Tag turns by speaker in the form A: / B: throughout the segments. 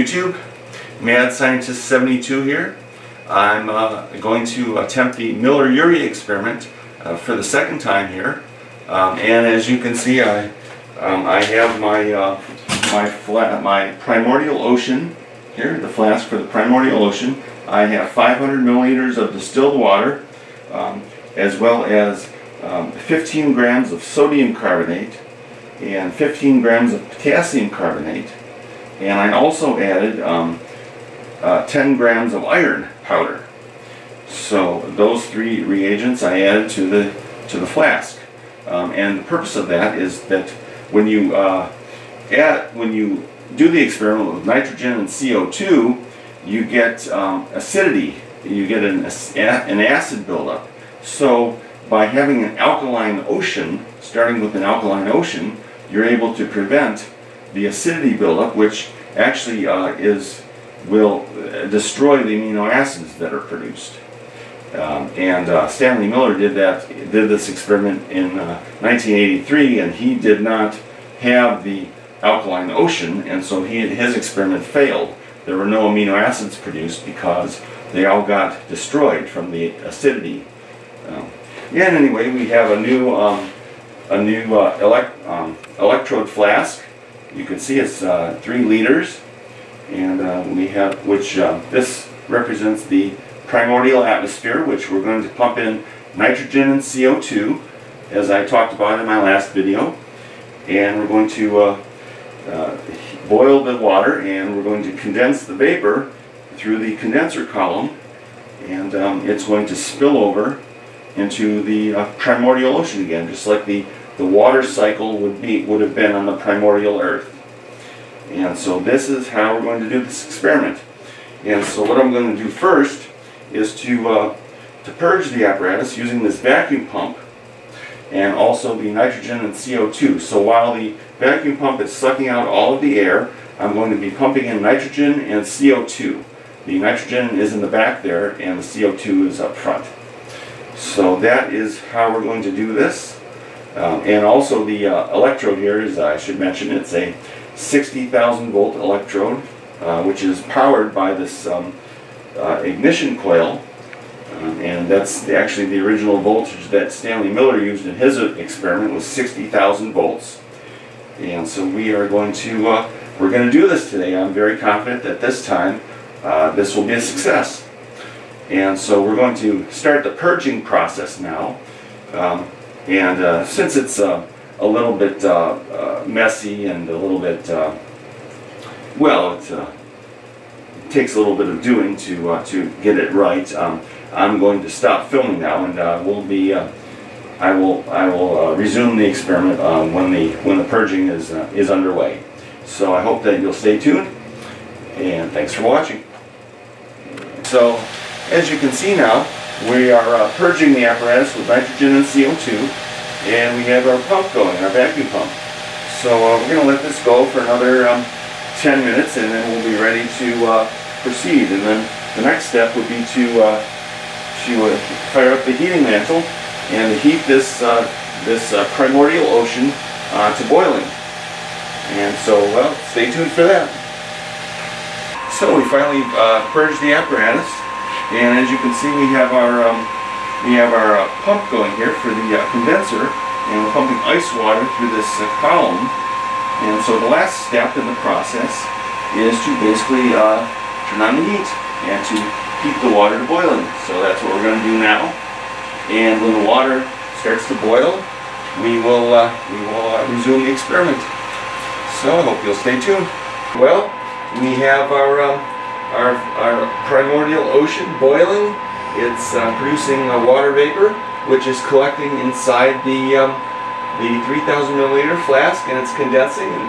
A: YouTube. Mad Scientist 72 here. I'm uh, going to attempt the Miller-Urey experiment uh, for the second time here. Um, and as you can see, I um, I have my uh, my flat my primordial ocean here, the flask for the primordial ocean. I have 500 milliliters of distilled water, um, as well as um, 15 grams of sodium carbonate and 15 grams of potassium carbonate and I also added um, uh, 10 grams of iron powder. So those three reagents I added to the to the flask, um, and the purpose of that is that when you uh, add when you do the experiment with nitrogen and CO2, you get um, acidity. You get an, an acid buildup. So by having an alkaline ocean, starting with an alkaline ocean, you're able to prevent the acidity buildup, which actually uh, is will uh, destroy the amino acids that are produced. Um, and uh, Stanley Miller did that did this experiment in uh, 1983, and he did not have the alkaline ocean, and so he, his experiment failed. There were no amino acids produced because they all got destroyed from the acidity. Um, and anyway, we have a new um, a new uh, elect, um, electrode flask you can see it's uh, three liters. And uh, we have which uh, this represents the primordial atmosphere which we're going to pump in nitrogen and CO2 as I talked about in my last video. And we're going to uh, uh, boil the water and we're going to condense the vapor through the condenser column. And um, it's going to spill over into the uh, primordial ocean again just like the the water cycle would be would have been on the primordial earth. And so this is how we're going to do this experiment. And so what I'm going to do first is to uh, to purge the apparatus using this vacuum pump and also the nitrogen and CO2. So while the vacuum pump is sucking out all of the air, I'm going to be pumping in nitrogen and CO2. The nitrogen is in the back there and the CO2 is up front. So that is how we're going to do this. Um, and also the uh, electrode here is, I should mention, it's a 60,000 volt electrode, uh, which is powered by this um, uh, ignition coil. Um, and that's the, actually the original voltage that Stanley Miller used in his experiment was 60,000 volts. And so we are going to, uh, we're going to do this today. I'm very confident that this time uh, this will be a success. And so we're going to start the purging process now. Um, and uh, since it's uh, a little bit uh, uh messy and a little bit, well, it, it, takes a little bit of doing to to get it right. Um, I'm going to stop filming now, and we'll be. I will I will resume the experiment when the when the purging is is underway. So I hope that you'll stay tuned, and thanks for watching. So, as you can see now, we are uh, purging the apparatus with nitrogen and CO2, and we have our pump going, our vacuum pump. So uh, we're going to let this go for another um, 10 minutes, and then we'll be ready to uh, proceed. And then the next step would be to uh, to uh, fire up the heating mantle and heat this uh, this primordial ocean to boiling. And so, well, stay tuned for that. So we finally purged the apparatus. And as you can see, we have our um, we have our uh, pump going here for the uh, condenser, and we're pumping ice water through this uh, column. And so the last step in the process is to basically uh, turn on the heat and to heat the water to boiling. So that's what we're going to do now. And when the water starts to boil, we will uh, we will uh, resume the experiment. So I hope you'll stay tuned. Well, we have our um, our, our primordial ocean boiling. It's uh, producing a water vapor, which is collecting inside the um, the 3,000 milliliter flask, and it's condensing and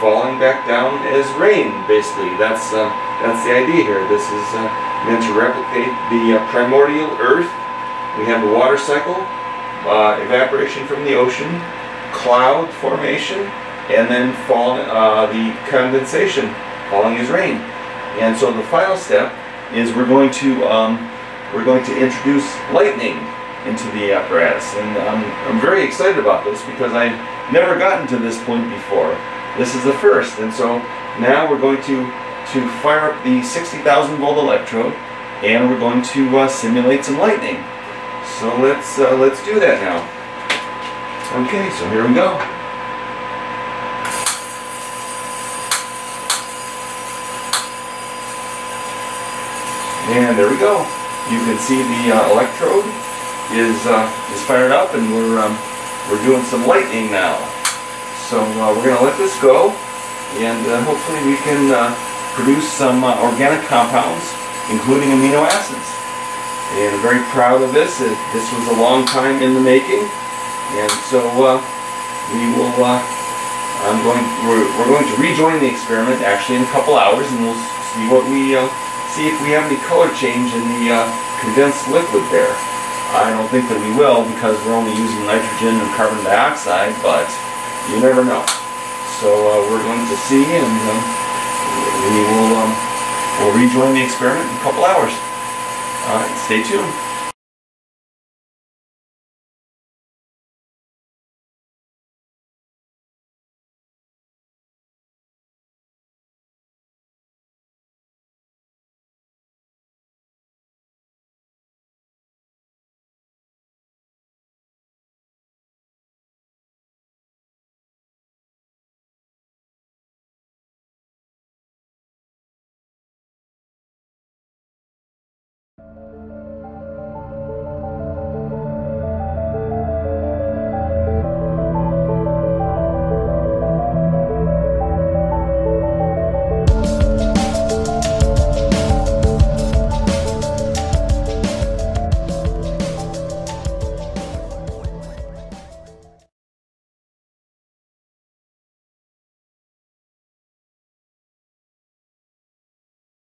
A: falling back down as rain. Basically, that's uh, that's the idea here. This is uh, meant to replicate the uh, primordial Earth. We have the water cycle, uh, evaporation from the ocean, cloud formation, and then fall the condensation falling as rain. And so the final step is we're going to um, we're going to introduce lightning into the apparatus, and I'm, I'm very excited about this because I've never gotten to this point before. This is the first, and so now we're going to to fire up the 60,000 volt electrode and we're going to uh, simulate some lightning. So let's uh, let's do that now. Okay, so here we go. And there we go. You can see the uh, electrode is uh, is fired up, and we're um, we're doing some lightning now. So uh, we're going to let this go, and uh, hopefully we can uh, produce some uh, organic compounds, including amino acids. And I'm very proud of this. It, this was a long time in the making, and so we will. I'm going. We're, we're going to rejoin the experiment actually in a couple hours, and we'll see what we see if we have any color change in the uh, condensed liquid there. I don't think that we will because we're only using nitrogen and carbon dioxide, but you never know. So uh, we're going to see and uh, we will um, we'll rejoin the experiment in a couple hours. All right, stay tuned.